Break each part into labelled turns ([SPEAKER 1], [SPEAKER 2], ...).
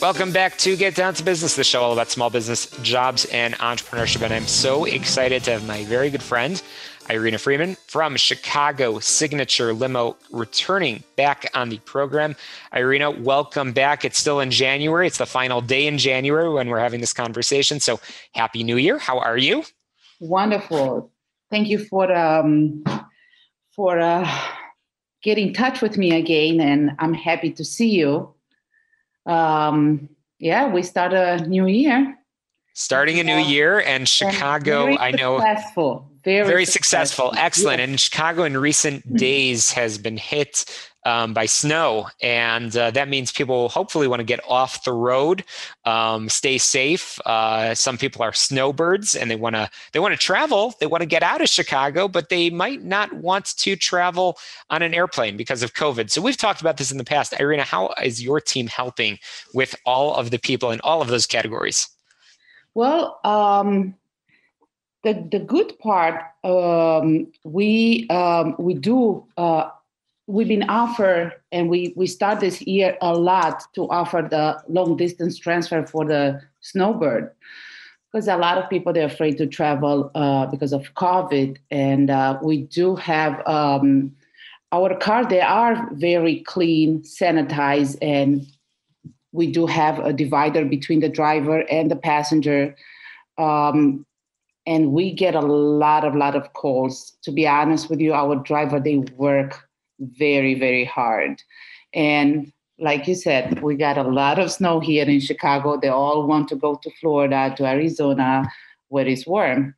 [SPEAKER 1] Welcome back to Get Down to Business, the show all about small business, jobs, and entrepreneurship. And I'm so excited to have my very good friend, Irina Freeman from Chicago Signature Limo returning back on the program. Irina, welcome back. It's still in January. It's the final day in January when we're having this conversation. So happy new year. How are you?
[SPEAKER 2] Wonderful. Thank you for um, for uh, getting in touch with me again, and I'm happy to see you um, yeah, we start a new year.
[SPEAKER 1] Starting a new year, and Chicago, I know,
[SPEAKER 2] successful,
[SPEAKER 1] very, very successful, successful. excellent. And Chicago in recent mm-hmm. days has been hit um, by snow, and uh, that means people hopefully want to get off the road, um, stay safe. Uh, some people are snowbirds, and they want to they want to travel. They want to get out of Chicago, but they might not want to travel on an airplane because of COVID. So we've talked about this in the past. Irina, how is your team helping with all of the people in all of those categories?
[SPEAKER 2] Well, um, the the good part, um, we um, we do uh, we've been offered and we we start this year a lot to offer the long distance transfer for the snowbird. Because a lot of people they're afraid to travel uh, because of covid and uh, we do have um, our cars they are very clean sanitized and we do have a divider between the driver and the passenger. Um, and we get a lot of lot of calls to be honest with you our driver they work very, very hard. And like you said, we got a lot of snow here in Chicago. They all want to go to Florida, to Arizona, where it's warm.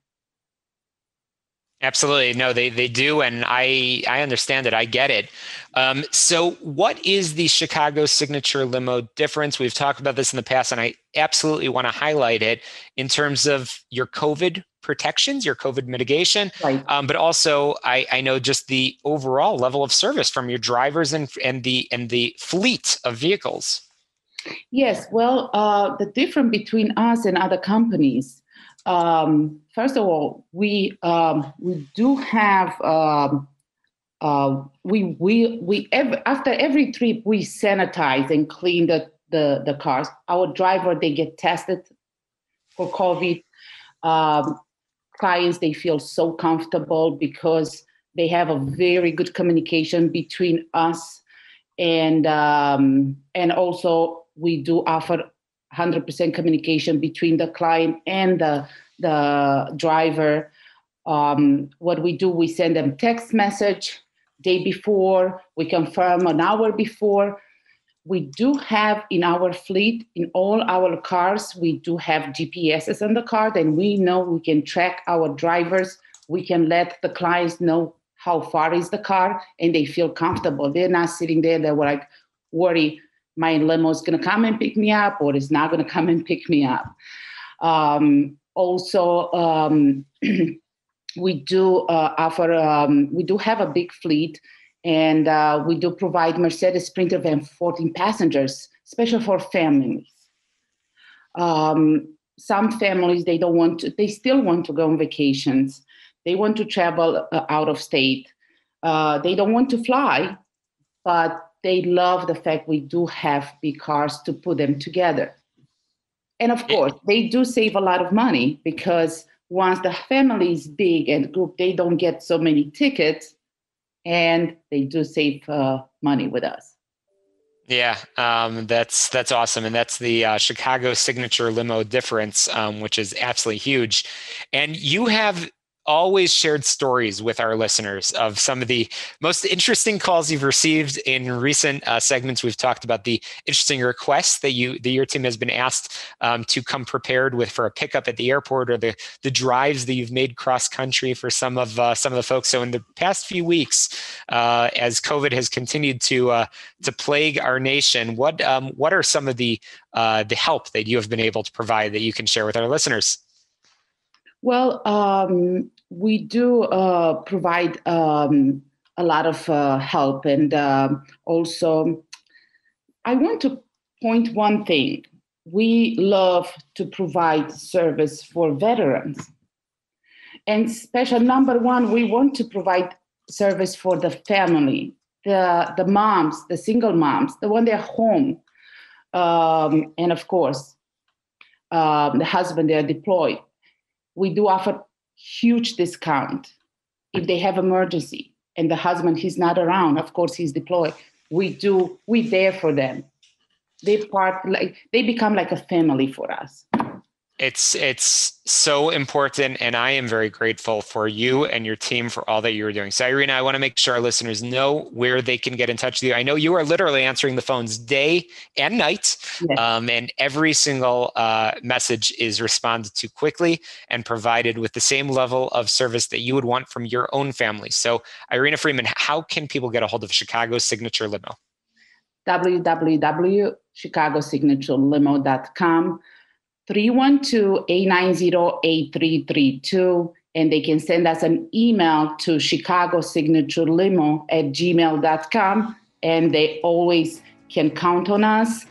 [SPEAKER 1] Absolutely, no, they they do, and I I understand it. I get it. Um, so, what is the Chicago signature limo difference? We've talked about this in the past, and I absolutely want to highlight it in terms of your COVID protections, your COVID mitigation, right. um, but also I, I know just the overall level of service from your drivers and and the and the fleet of vehicles.
[SPEAKER 2] Yes, well, uh, the difference between us and other companies. Um, first of all, we um, we do have um, uh, we we we ev- after every trip we sanitize and clean the, the the cars. Our driver they get tested for COVID. Um, clients they feel so comfortable because they have a very good communication between us and um, and also we do offer 100% communication between the client and the the driver. Um, what we do we send them text message day before we confirm an hour before we do have in our fleet, in all our cars, we do have GPSs on the car, and we know we can track our drivers. We can let the clients know how far is the car, and they feel comfortable. They're not sitting there. They're like worry my limo is going to come and pick me up, or it's not going to come and pick me up. Um, also, um, we do uh, offer. Um, we do have a big fleet and uh, we do provide Mercedes Sprinter van 14 passengers, special for families. Um, some families, they don't want to, they still want to go on vacations. They want to travel uh, out of state. Uh, they don't want to fly, but they love the fact we do have big cars to put them together. And of course, they do save a lot of money because once the family is big and group, they don't get so many tickets and they do save uh, money with us.
[SPEAKER 1] Yeah, um, that's that's awesome, and that's the uh, Chicago signature limo difference, um, which is absolutely huge. And you have always shared stories with our listeners of some of the most interesting calls you've received in recent uh, segments. We've talked about the interesting requests that you that your team has been asked um, to come prepared with for a pickup at the airport, or the the drives that you've made cross country for some of uh, some of the folks. So in the past few weeks, uh, as COVID has continued to uh, to plague our nation, what um, what are some of the uh, the help that you have been able to provide that you can share with our listeners?
[SPEAKER 2] Well, um, we do uh, provide um, a lot of uh, help, and uh, also, I want to point one thing: we love to provide service for veterans, and special number one, we want to provide service for the family, the the moms, the single moms, the one they're home. um, and of course, um, the husband they are deployed, we do offer huge discount if they have emergency and the husband he's not around. Of course, he's deployed. We do we there for them. They part like they become like a family for us
[SPEAKER 1] it's it's so important and i am very grateful for you and your team for all that you're doing. So irina i want to make sure our listeners know where they can get in touch with you. I know you are literally answering the phones day and night yes. um, and every single uh, message is responded to quickly and provided with the same level of service that you would want from your own family. So irina freeman how can people get a hold of chicago signature limo?
[SPEAKER 2] Www.chicagosignaturelimo.com 312-890-8332 and they can send us an email to chicago signature limo at gmail.com and they always can count on us.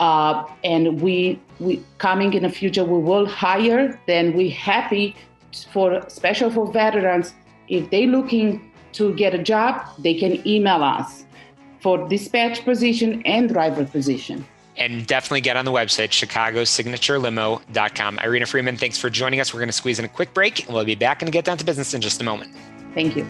[SPEAKER 2] Uh, and we we coming in the future we will hire then we happy for special for veterans. If they looking to get a job they can email us for dispatch position and driver position
[SPEAKER 1] and definitely get on the website, chicagosignaturelimo.com. Irina Freeman, thanks for joining us. We're going to squeeze in a quick break and we'll be back and get down to business in just a moment.
[SPEAKER 2] Thank you.